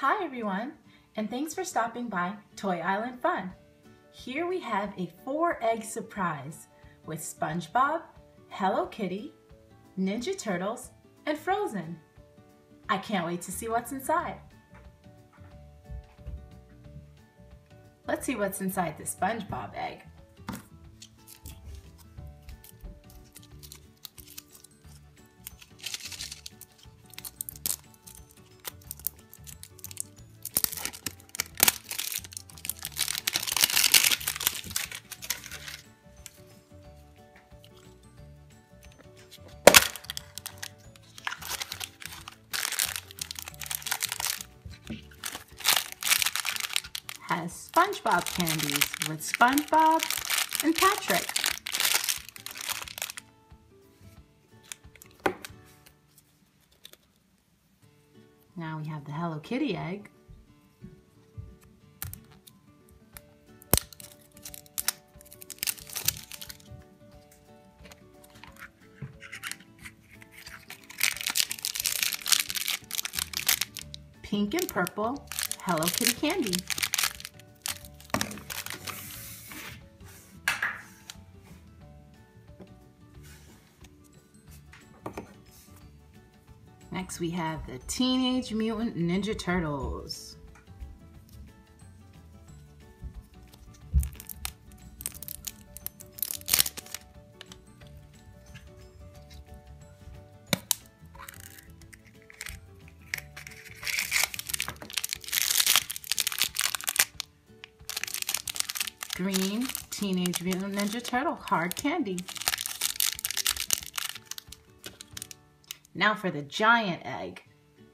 Hi everyone, and thanks for stopping by Toy Island Fun. Here we have a four egg surprise with SpongeBob, Hello Kitty, Ninja Turtles, and Frozen. I can't wait to see what's inside. Let's see what's inside the SpongeBob egg. Has SpongeBob candies with SpongeBob and Patrick. Now we have the Hello Kitty egg. Pink and purple Hello Kitty candy. Next we have the Teenage Mutant Ninja Turtles. Green Teenage Mutant Ninja Turtle hard candy. Now for the giant egg.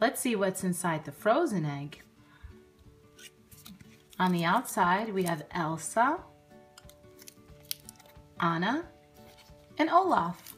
Let's see what's inside the frozen egg. On the outside, we have Elsa, Anna, and Olaf.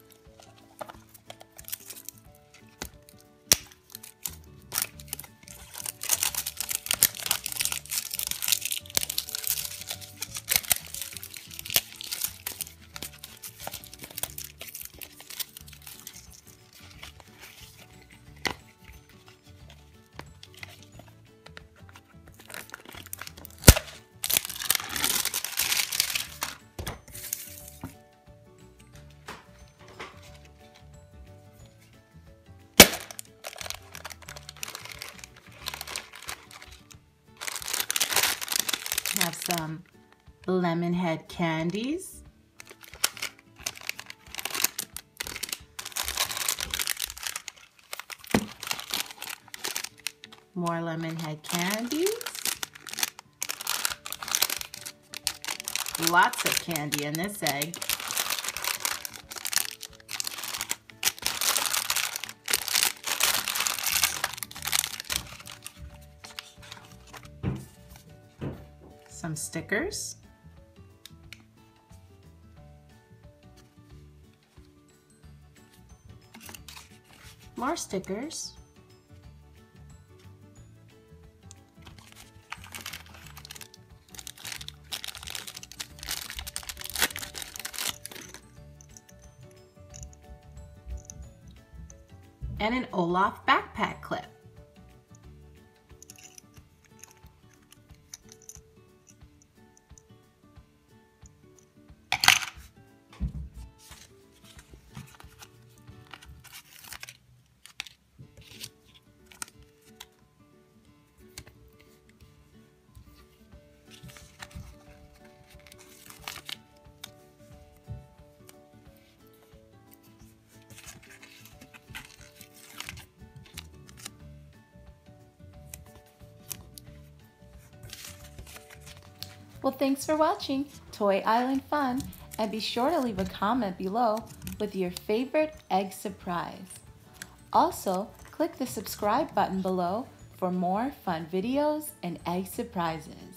Some lemon head candies. More lemon head candies. Lots of candy in this egg. Some stickers. More stickers. And an Olaf backpack clip. Well, thanks for watching Toy Island Fun, and be sure to leave a comment below with your favorite egg surprise. Also, click the subscribe button below for more fun videos and egg surprises.